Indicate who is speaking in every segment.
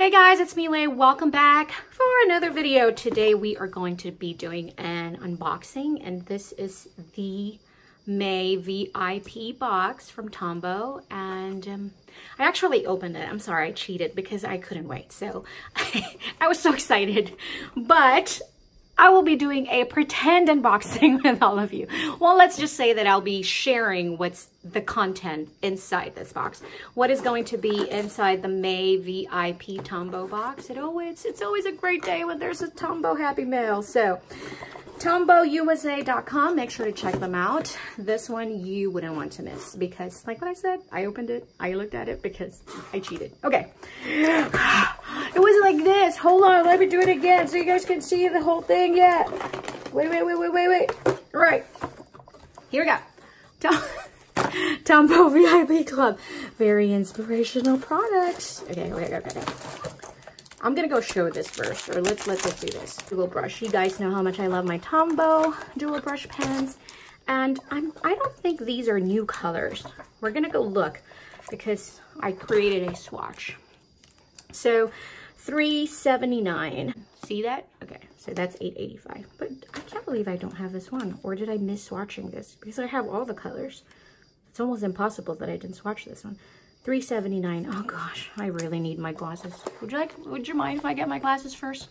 Speaker 1: Hey guys, it's Lhey. Welcome back for another video. Today we are going to be doing an unboxing and this is the May VIP box from Tombow and um, I actually opened it. I'm sorry, I cheated because I couldn't wait. So I was so excited, but I will be doing a pretend unboxing with all of you. Well, let's just say that I'll be sharing what's the content inside this box. What is going to be inside the May VIP Tombow box. It always, it's always a great day when there's a Tombow Happy Mail. So TombowUSA.com. Make sure to check them out. This one you wouldn't want to miss because like what I said, I opened it, I looked at it because I cheated. Okay. It wasn't like this. Hold on, let me do it again so you guys can see the whole thing yet. Wait, wait, wait, wait, wait, wait. All right. Here we go. Tom Tombow VIP Club. Very inspirational products. Okay, okay, okay, okay. I'm gonna go show this first, or let's let's do this. Dual brush. You guys know how much I love my Tombow dual brush pens, and I'm I don't think these are new colors. We're gonna go look because I created a swatch. So 379. See that? Okay, so that's 885. But I can't believe I don't have this one. Or did I miss swatching this? Because I have all the colors. It's almost impossible that I didn't swatch this one. 379. Oh gosh, I really need my glasses. Would you like, would you mind if I get my glasses first?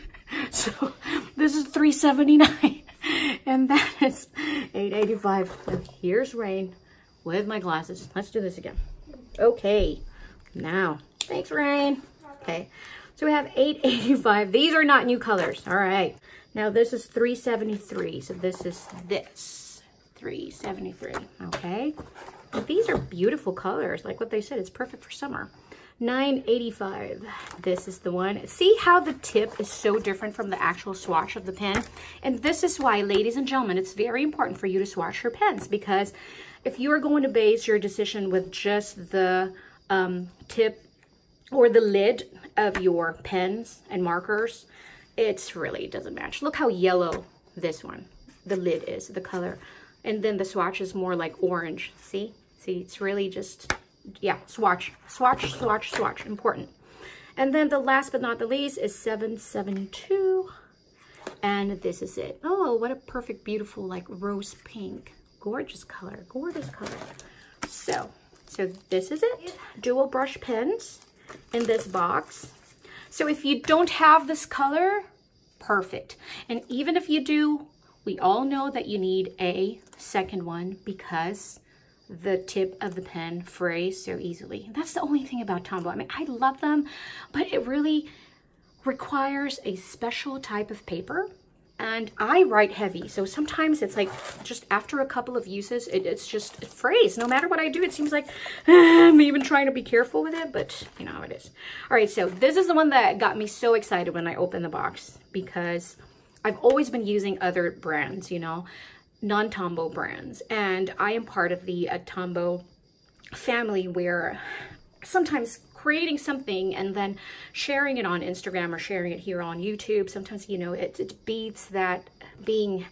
Speaker 1: so this is 379 and that is 885. And here's Rain with my glasses. Let's do this again. Okay, now, thanks Rain. Okay, so we have 885. These are not new colors. All right, now this is 373. So this is this 373. Okay. But these are beautiful colors. Like what they said, it's perfect for summer. 985. This is the one. See how the tip is so different from the actual swatch of the pen? And this is why, ladies and gentlemen, it's very important for you to swatch your pens because if you are going to base your decision with just the um, tip or the lid of your pens and markers, it's really doesn't match. Look how yellow this one, the lid is, the color. And then the swatch is more like orange. See? See, it's really just, yeah, swatch, swatch, swatch, swatch, important. And then the last but not the least is 772. And this is it. Oh, what a perfect, beautiful, like rose pink. Gorgeous color, gorgeous color. So, so this is it. Dual brush pens in this box. So if you don't have this color, perfect. And even if you do, we all know that you need a second one because the tip of the pen frays so easily. That's the only thing about Tombow. I mean, I love them, but it really requires a special type of paper and I write heavy. So sometimes it's like just after a couple of uses, it, it's just it frays. No matter what I do, it seems like I'm even trying to be careful with it, but you know how it is. All right, so this is the one that got me so excited when I opened the box because I've always been using other brands, you know, non-Tombow brands. And I am part of the uh, Tombow family where sometimes creating something and then sharing it on Instagram or sharing it here on YouTube. Sometimes, you know, it, it beats that being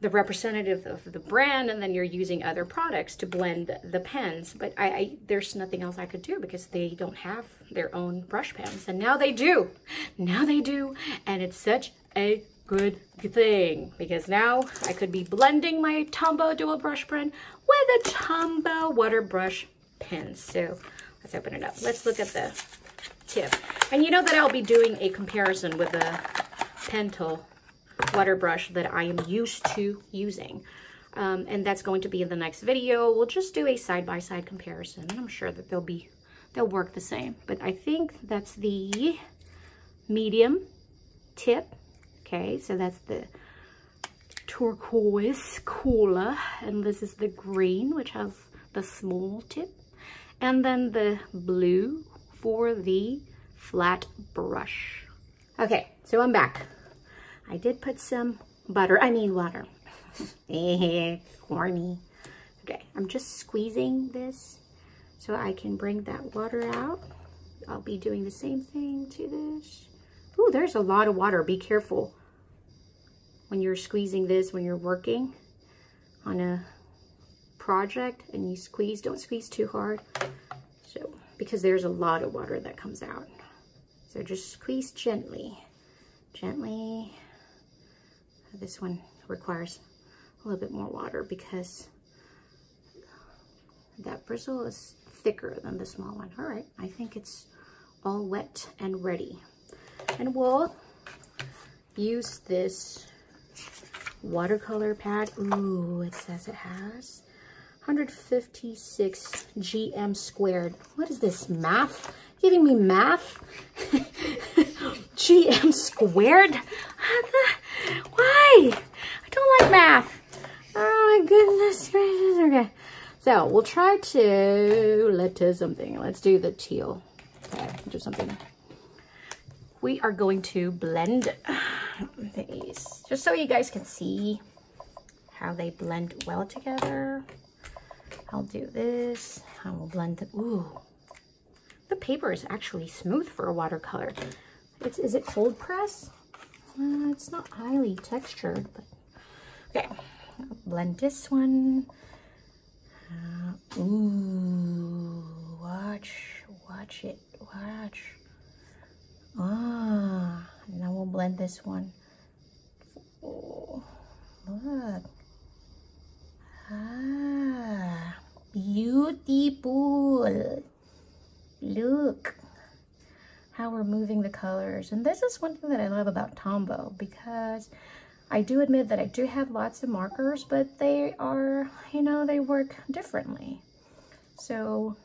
Speaker 1: the representative of the brand and then you're using other products to blend the pens. But I, I, there's nothing else I could do because they don't have their own brush pens. And now they do. Now they do. And it's such a good thing because now I could be blending my Tombow dual brush pen with a Tombow water brush pen. So Let's open it up. Let's look at the tip. And you know that I'll be doing a comparison with the Pentel water brush that I am used to using. Um, and that's going to be in the next video. We'll just do a side-by-side -side comparison. And I'm sure that they'll be, they'll work the same. But I think that's the medium tip. Okay, so that's the turquoise cola. And this is the green, which has the small tip and then the blue for the flat brush. Okay, so I'm back. I did put some butter, I mean water. Eh, corny. Okay, I'm just squeezing this so I can bring that water out. I'll be doing the same thing to this. Oh, there's a lot of water. Be careful when you're squeezing this, when you're working on a project and you squeeze, don't squeeze too hard. So, because there's a lot of water that comes out. So just squeeze gently, gently. This one requires a little bit more water because that bristle is thicker than the small one. All right, I think it's all wet and ready. And we'll use this watercolor pad. Ooh, it says it has 156 GM squared. What is this, math? Giving me math? GM squared? Why? I don't like math. Oh my goodness gracious. Okay. So we'll try to, let's do something. Let's do the teal. Okay, do something. We are going to blend these just so you guys can see how they blend well together. I'll do this. I will blend the, ooh. The paper is actually smooth for a watercolor. It's, is it cold press? Uh, it's not highly textured, but okay. I'll blend this one. Uh, ooh, watch, watch it, watch. Ah, now we'll blend this one. Oh, look. Ah, beautiful. Look how we're moving the colors. And this is one thing that I love about Tombow because I do admit that I do have lots of markers, but they are, you know, they work differently. So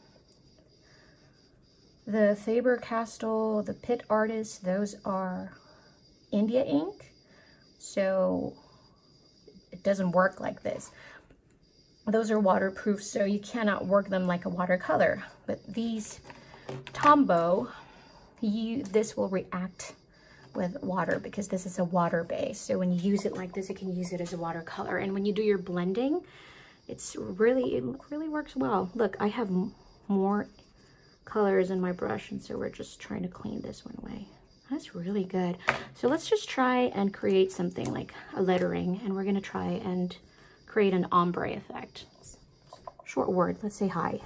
Speaker 1: the Faber-Castell, the Pitt Artist, those are India ink. So it doesn't work like this. Those are waterproof, so you cannot work them like a watercolor. But these Tombow, you this will react with water because this is a water base. So when you use it like this, you can use it as a watercolor. And when you do your blending, it's really, it really works well. Look, I have more colors in my brush, and so we're just trying to clean this one away. That's really good. So let's just try and create something like a lettering, and we're gonna try and create an ombre effect. Short word, let's say hi.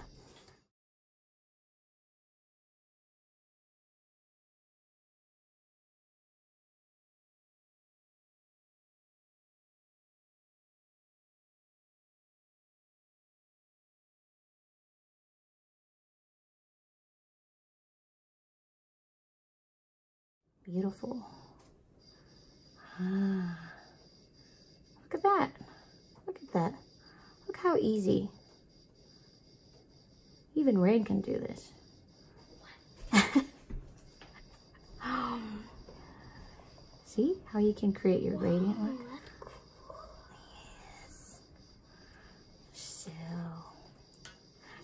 Speaker 1: Beautiful. Ah. Look at that. Look at that. Look how easy. Even Rain can do this. See how you can create your gradient look? Yes. So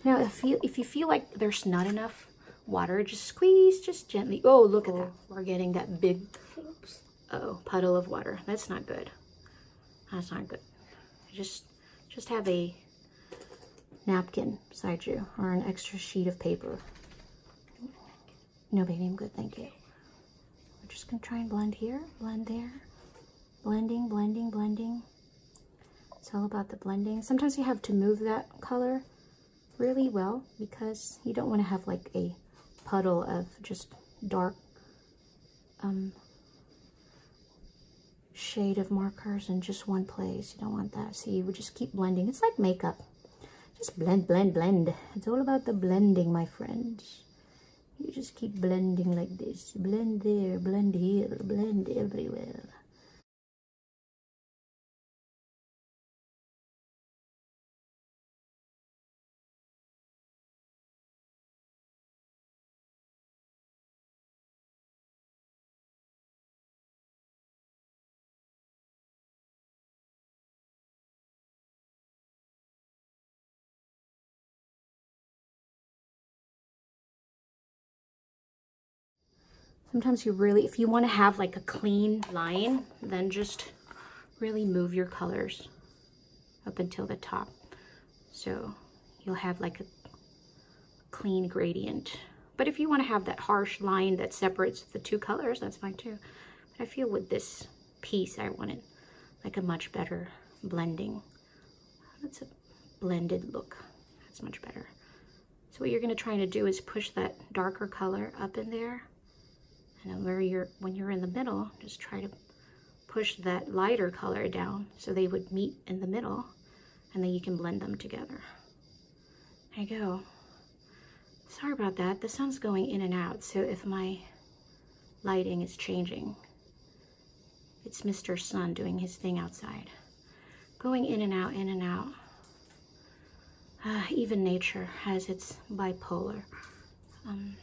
Speaker 1: now if you if you feel like there's not enough water, just squeeze just gently. Oh, look at that. Oh. We're getting that big oops, oh puddle of water. That's not good. That's not good. Just just have a napkin beside you or an extra sheet of paper. No, baby, I'm good, thank you. We're just gonna try and blend here, blend there. Blending, blending, blending. It's all about the blending. Sometimes you have to move that color really well because you don't want to have like a puddle of just dark um, shade of markers in just one place. You don't want that. So you would just keep blending. It's like makeup. Just blend, blend, blend. It's all about the blending, my friends. You just keep blending like this. Blend there, blend here, blend everywhere. Sometimes you really, if you want to have like a clean line, then just really move your colors up until the top. So you'll have like a clean gradient. But if you want to have that harsh line that separates the two colors, that's fine too. But I feel with this piece, I wanted like a much better blending. That's a blended look. That's much better. So what you're going to try to do is push that darker color up in there And where you're, when you're in the middle, just try to push that lighter color down so they would meet in the middle and then you can blend them together. There you go. Sorry about that. The sun's going in and out, so if my lighting is changing, it's Mr. Sun doing his thing outside. Going in and out, in and out. Uh, even nature has its bipolar um,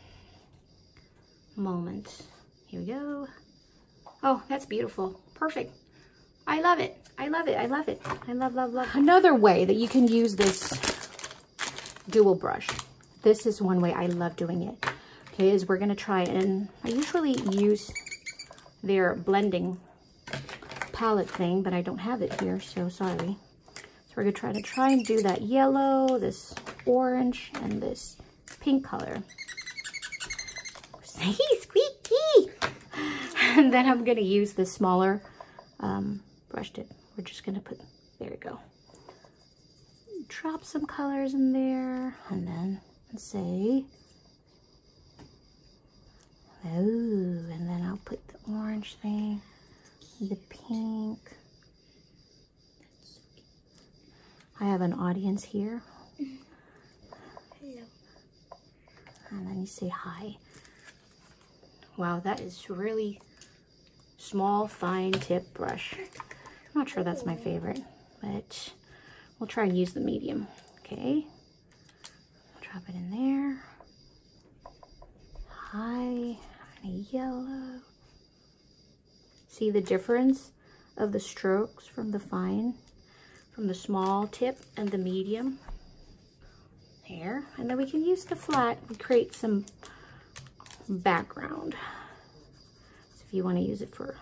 Speaker 1: moments. Here we go. Oh, that's beautiful. Perfect. I love it. I love it. I love it. I love, love, love. Another way that you can use this dual brush. This is one way I love doing it. Okay, is we're going to try and I usually use their blending palette thing, but I don't have it here, so sorry. So we're going to try to try and do that yellow, this orange, and this pink color. Hey, squeaky! and then I'm going to use the smaller um, brush tip. We're just going to put, there we go. Drop some colors in there, and then say, oh, and then I'll put the orange thing, the pink. I have an audience here.
Speaker 2: Hello.
Speaker 1: And then you say hi. Wow, that is really small, fine tip brush. I'm not sure that's my favorite, but we'll try and use the medium. Okay. Drop it in there. Hi, and a yellow. See the difference of the strokes from the fine, from the small tip and the medium. There, and then we can use the flat and create some background. So if you want to use it for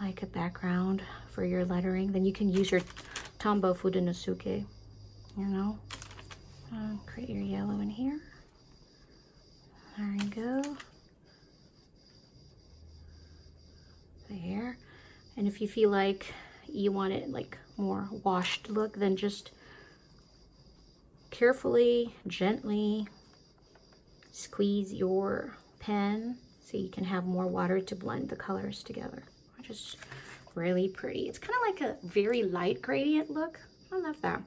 Speaker 1: like a background for your lettering, then you can use your Tombow Fudenosuke, you know. Uh, create your yellow in here. There you go. There. And if you feel like you want it like more washed look, then just carefully, gently squeeze your pen so you can have more water to blend the colors together. Just really pretty. It's kind of like a very light gradient look. I love that.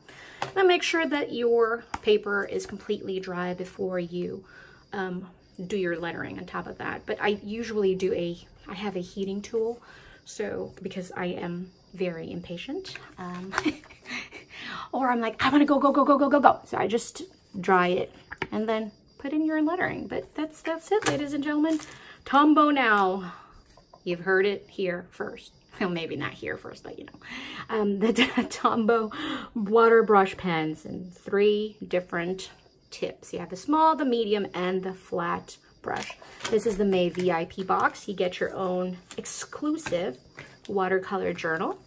Speaker 1: Now make sure that your paper is completely dry before you um, do your lettering on top of that. But I usually do a, I have a heating tool. So, because I am very impatient. Um, or I'm like, I want to go, go, go, go, go, go, go. So I just dry it and then put in your lettering. But that's, that's it, ladies and gentlemen. Tombow now. You've heard it here first well, maybe not here first, but you know, um, the Tombow water brush pens in three different tips. You have the small, the medium, and the flat brush. This is the May VIP box. You get your own exclusive watercolor journal.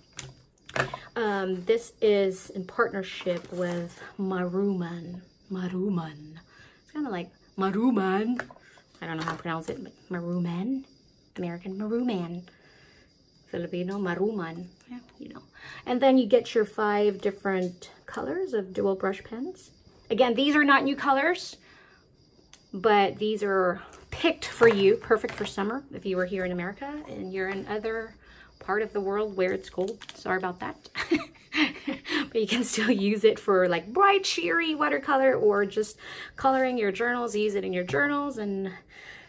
Speaker 1: Um, this is in partnership with Maruman. Maruman. Kind of like Maruman. I don't know how to pronounce it, but Maruman. American Maruman. Filipino Maruman, yeah, you know. And then you get your five different colors of dual brush pens. Again, these are not new colors, but these are picked for you, perfect for summer if you were here in America and you're in other part of the world where it's cold. Sorry about that. but you can still use it for like bright, cheery watercolor or just coloring your journals. Use it in your journals and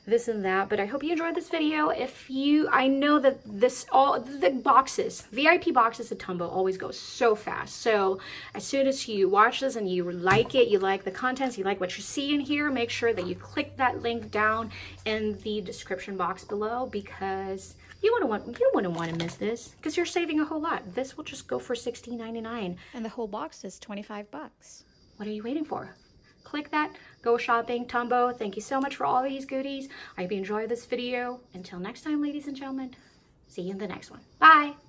Speaker 1: this and that but i hope you enjoyed this video. If you i know that this all the boxes vip boxes at Tombow always go so fast. So as soon as you watch this and you like it you like the contents you like what you see in here make sure that you click that link down in the description box below because you wouldn't want you wouldn't want to miss this because you're saving a whole lot. This will just go for $16.99
Speaker 2: and the whole box is 25 bucks.
Speaker 1: What are you waiting for click that, go shopping. Tombow, thank you so much for all these goodies. I hope you enjoy this video. Until next time, ladies and gentlemen, see you in the next one. Bye.